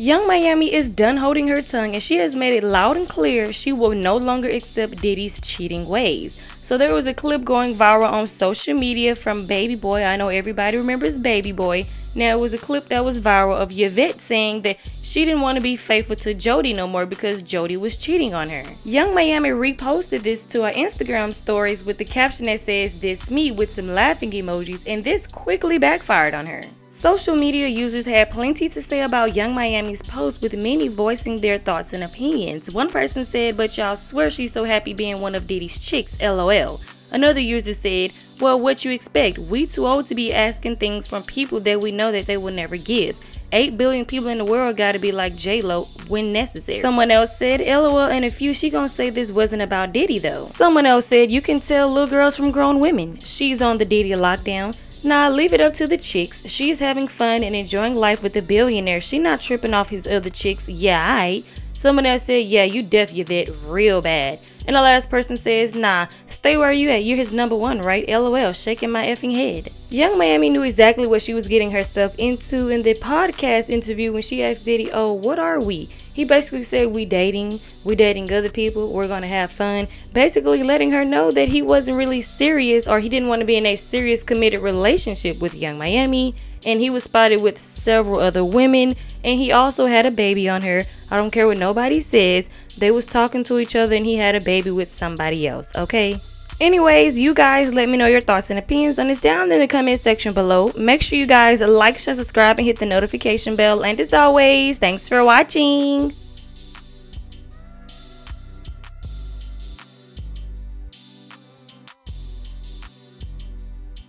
Yung Miami is done holding her tongue and she has made it loud and clear she will no longer accept Diddy's cheating ways. So there was a clip going viral on social media from Baby Boy. I know everybody remembers Baby Boy. Now it was a clip that was viral of Yvette saying that she didn't want to be faithful to Jody no more because Jody was cheating on her. Yung Miami reposted this to her Instagram stories with the caption that says this me with some laughing emojis and this quickly backfired on her. Social media users had plenty to say about Yung Miami's post, with many voicing their thoughts and opinions. One person said, But y'all swear she's so happy being one of Diddy's chicks, lol. Another user said, Well, what you expect? We too old to be asking things from people that we know that they will never give. 8 billion people in the world gotta be like J-Lo when necessary. Someone else said, LOL, and a few, she gonna say this wasn't about Diddy though. Someone else said, You can tell little girls from grown women. She's on the Diddy lockdown. Nah, leave it up to the chicks. She's having fun and enjoying life with the billionaire. She not tripping off his other chicks. Yeah, I. Someone else said, yeah, you deaf Yvette real bad. And the last person says, nah, stay where you at. You're his number one, right? LOL, shaking my effing head. Yung Miami knew exactly what she was getting herself into in the podcast interview when she asked Diddy, oh, what are we? He basically said, we dating, we dating other people, we're gonna have fun. Basically letting her know that he wasn't really serious or he didn't want to be in a serious committed relationship with Yung Miami and he was spotted with several other women and he also had a baby on her. I don't care what nobody says. They was talking to each other and he had a baby with somebody else okay? Anyways you guys let me know your thoughts and opinions on this down in the comment section below. Make sure you guys like share subscribe and hit the notification bell. And as always thanks for watching